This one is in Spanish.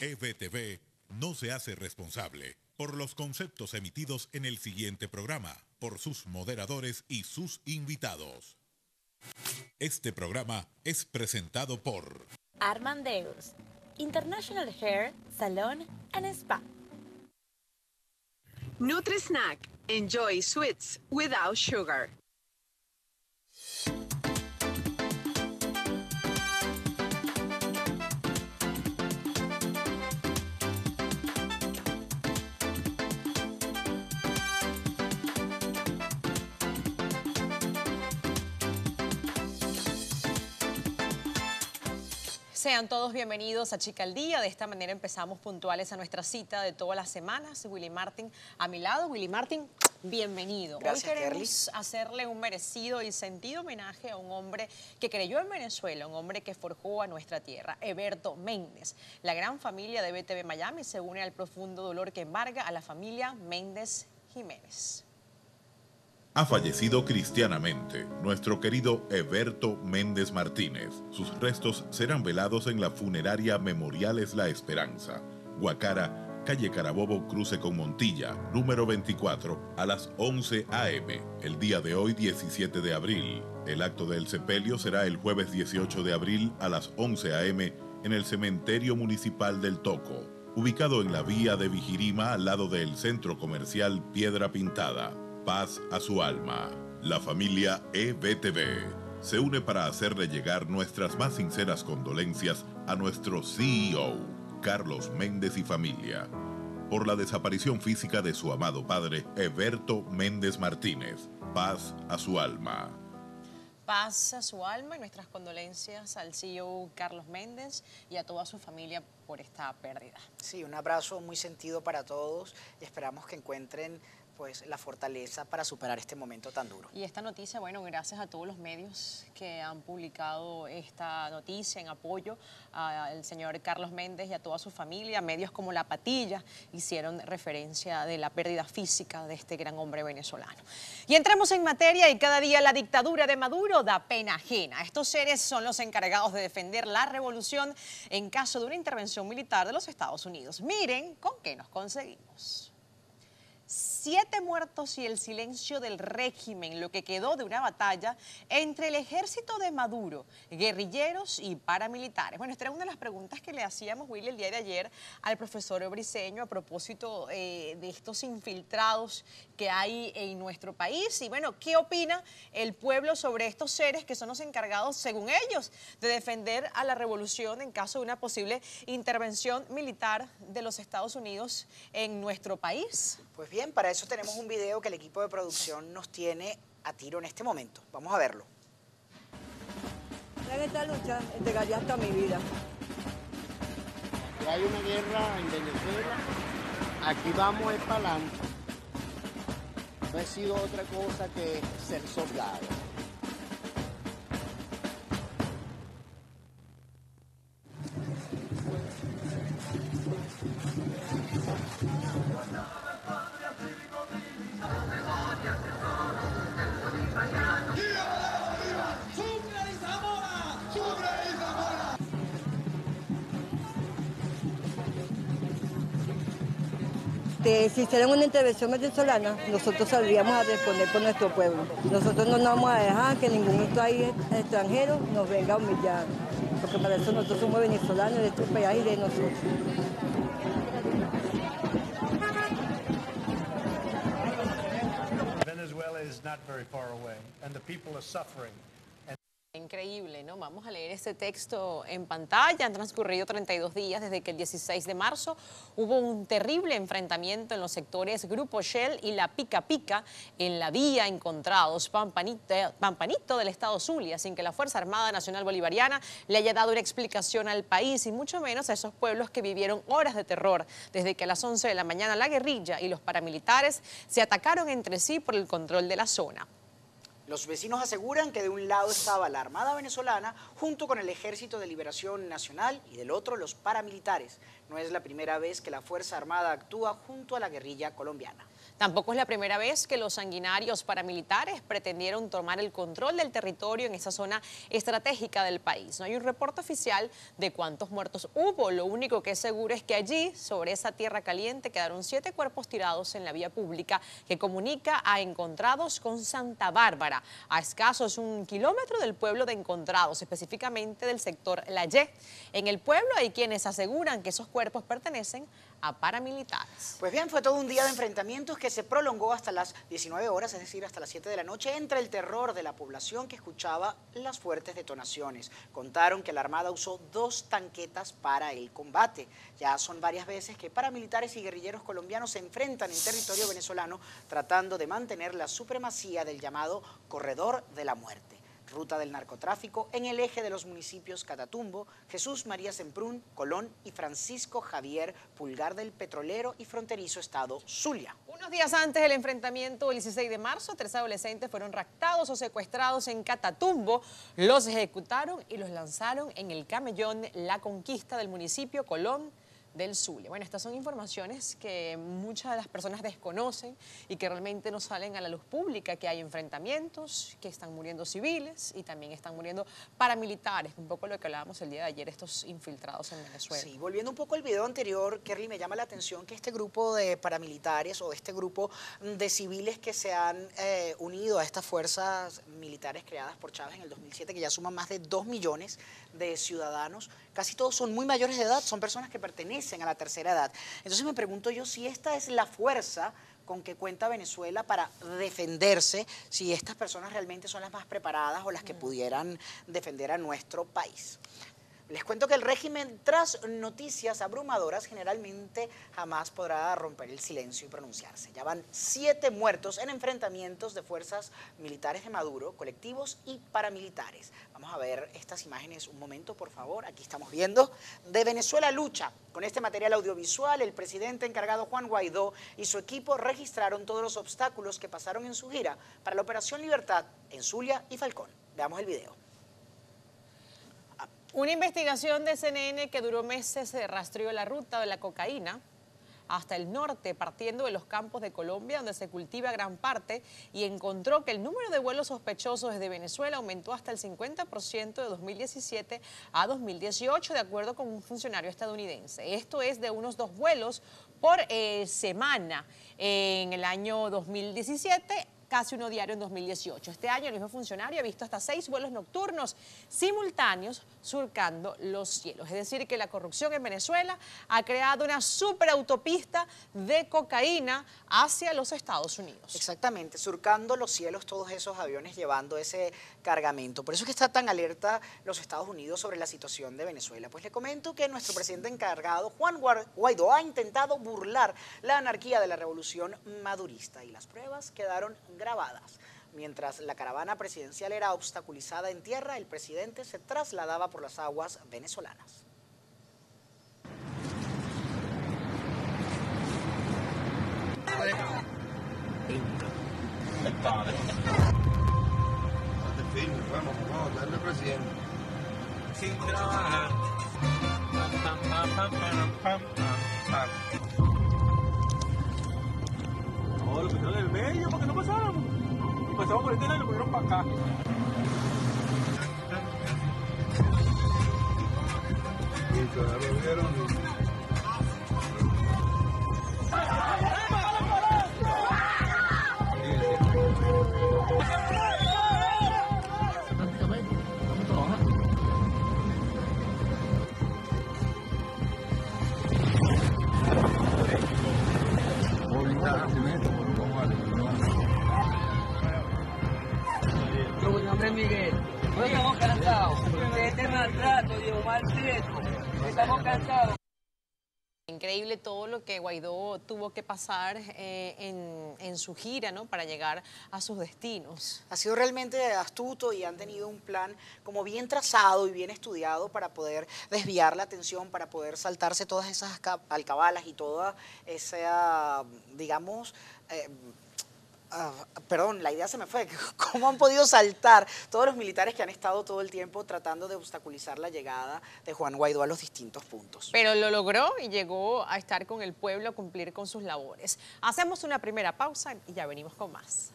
EBTV no se hace responsable por los conceptos emitidos en el siguiente programa, por sus moderadores y sus invitados. Este programa es presentado por Armandeus, International Hair Salon and Spa. Nutri-Snack. Enjoy sweets without sugar. Sean todos bienvenidos a Chica al Día. De esta manera empezamos puntuales a nuestra cita de todas las semanas. Willy Martin a mi lado. Willy Martin, bienvenido. Gracias, Hoy queremos hacerle un merecido y sentido homenaje a un hombre que creyó en Venezuela, un hombre que forjó a nuestra tierra, Eberto Méndez. La gran familia de BTV Miami se une al profundo dolor que embarga a la familia Méndez Jiménez. Ha fallecido cristianamente nuestro querido Eberto Méndez Martínez. Sus restos serán velados en la funeraria Memoriales La Esperanza, Guacara, calle Carabobo, cruce con Montilla, número 24, a las 11 a.m., el día de hoy 17 de abril. El acto del sepelio será el jueves 18 de abril a las 11 a.m. en el Cementerio Municipal del Toco, ubicado en la vía de Vigirima al lado del Centro Comercial Piedra Pintada. Paz a su alma. La familia EBTV se une para hacerle llegar nuestras más sinceras condolencias a nuestro CEO, Carlos Méndez y familia, por la desaparición física de su amado padre, Eberto Méndez Martínez. Paz a su alma. Paz a su alma y nuestras condolencias al CEO Carlos Méndez y a toda su familia por esta pérdida. Sí, un abrazo muy sentido para todos y esperamos que encuentren pues la fortaleza para superar este momento tan duro. Y esta noticia, bueno, gracias a todos los medios que han publicado esta noticia en apoyo al señor Carlos Méndez y a toda su familia, medios como La Patilla hicieron referencia de la pérdida física de este gran hombre venezolano. Y entramos en materia y cada día la dictadura de Maduro da pena ajena. Estos seres son los encargados de defender la revolución en caso de una intervención militar de los Estados Unidos. Miren con qué nos conseguimos siete muertos y el silencio del régimen, lo que quedó de una batalla entre el ejército de Maduro, guerrilleros y paramilitares. Bueno, esta era una de las preguntas que le hacíamos, Willy, el día de ayer al profesor Briceño a propósito eh, de estos infiltrados que hay en nuestro país. Y bueno, ¿qué opina el pueblo sobre estos seres que son los encargados, según ellos, de defender a la revolución en caso de una posible intervención militar de los Estados Unidos en nuestro país? Pues bien, para eso tenemos un video que el equipo de producción nos tiene a tiro en este momento. Vamos a verlo. En esta lucha entregaría hasta mi vida. Si hay una guerra en Venezuela, aquí vamos ir para adelante. No he sido otra cosa que ser soldado. Si hicieran una intervención venezolana, nosotros saldríamos a responder por nuestro pueblo. Nosotros no nos vamos a dejar que ningún extranjero nos venga a humillar, porque para eso nosotros somos venezolanos de este país y de nosotros. Venezuela is not very far away, and the people are suffering. Increíble, ¿no? Vamos a leer este texto en pantalla. Han transcurrido 32 días desde que el 16 de marzo hubo un terrible enfrentamiento en los sectores Grupo Shell y la Pica Pica en la vía encontrados Pampanito, Pampanito del estado Zulia, sin que la Fuerza Armada Nacional Bolivariana le haya dado una explicación al país y mucho menos a esos pueblos que vivieron horas de terror desde que a las 11 de la mañana la guerrilla y los paramilitares se atacaron entre sí por el control de la zona. Los vecinos aseguran que de un lado estaba la Armada venezolana junto con el Ejército de Liberación Nacional y del otro los paramilitares. No es la primera vez que la Fuerza Armada actúa junto a la guerrilla colombiana. Tampoco es la primera vez que los sanguinarios paramilitares pretendieron tomar el control del territorio en esa zona estratégica del país. No hay un reporte oficial de cuántos muertos hubo. Lo único que es seguro es que allí, sobre esa tierra caliente, quedaron siete cuerpos tirados en la vía pública que comunica a Encontrados con Santa Bárbara, a escasos un kilómetro del pueblo de Encontrados, específicamente del sector La Ye. En el pueblo hay quienes aseguran que esos cuerpos pertenecen a paramilitares. Pues bien, fue todo un día de enfrentamientos que se prolongó hasta las 19 horas, es decir, hasta las 7 de la noche, entre el terror de la población que escuchaba las fuertes detonaciones. Contaron que la Armada usó dos tanquetas para el combate. Ya son varias veces que paramilitares y guerrilleros colombianos se enfrentan en territorio venezolano tratando de mantener la supremacía del llamado Corredor de la Muerte ruta del narcotráfico en el eje de los municipios Catatumbo, Jesús María Semprún, Colón y Francisco Javier Pulgar del petrolero y fronterizo estado Zulia. Unos días antes del enfrentamiento, el 16 de marzo, tres adolescentes fueron raptados o secuestrados en Catatumbo. Los ejecutaron y los lanzaron en el camellón La Conquista del municipio Colón del Zulia. Bueno, estas son informaciones que muchas de las personas desconocen y que realmente no salen a la luz pública, que hay enfrentamientos, que están muriendo civiles y también están muriendo paramilitares, un poco lo que hablábamos el día de ayer, estos infiltrados en Venezuela. Sí, volviendo un poco al video anterior, Kerly, me llama la atención que este grupo de paramilitares o este grupo de civiles que se han eh, unido a estas fuerzas militares creadas por Chávez en el 2007, que ya suman más de 2 millones de ciudadanos, casi todos son muy mayores de edad, son personas que pertenecen a la tercera edad. Entonces me pregunto yo si esta es la fuerza con que cuenta Venezuela para defenderse, si estas personas realmente son las más preparadas o las que pudieran defender a nuestro país. Les cuento que el régimen, tras noticias abrumadoras, generalmente jamás podrá romper el silencio y pronunciarse. Ya van siete muertos en enfrentamientos de fuerzas militares de Maduro, colectivos y paramilitares. Vamos a ver estas imágenes un momento, por favor. Aquí estamos viendo de Venezuela lucha. Con este material audiovisual, el presidente encargado Juan Guaidó y su equipo registraron todos los obstáculos que pasaron en su gira para la Operación Libertad en Zulia y Falcón. Veamos el video. Una investigación de CNN que duró meses rastreó la ruta de la cocaína hasta el norte, partiendo de los campos de Colombia, donde se cultiva gran parte, y encontró que el número de vuelos sospechosos desde Venezuela aumentó hasta el 50% de 2017 a 2018, de acuerdo con un funcionario estadounidense. Esto es de unos dos vuelos por eh, semana en el año 2017 casi uno diario en 2018. Este año el mismo funcionario ha visto hasta seis vuelos nocturnos simultáneos surcando los cielos. Es decir, que la corrupción en Venezuela ha creado una superautopista de cocaína hacia los Estados Unidos. Exactamente, surcando los cielos todos esos aviones llevando ese cargamento. Por eso es que está tan alerta los Estados Unidos sobre la situación de Venezuela. Pues le comento que nuestro presidente encargado, Juan Guaidó, ha intentado burlar la anarquía de la revolución madurista y las pruebas quedaron Mientras la caravana presidencial era obstaculizada en tierra, el presidente se trasladaba por las aguas venezolanas. Sin trabajar. Lo medio no pasáramos. Y pasamos por este lado y lo pusieron para acá. Y todavía lo vieron. Estamos cansados. Increíble todo lo que Guaidó tuvo que pasar eh, en, en, su gira ¿no? para llegar a sus destinos. Ha sido realmente astuto y han tenido un plan como bien trazado y bien estudiado para poder desviar la atención, para poder saltarse todas esas alcabalas y toda esa, digamos, eh, ah, perdón, la idea se me fue. ¿Cómo han podido saltar todos los militares que han estado todo el tiempo tratando de obstaculizar la llegada de Juan Guaidó a los distintos puntos? Pero lo logró y llegó a estar con el pueblo, a cumplir con sus labores. Hacemos una primera pausa y ya venimos con más.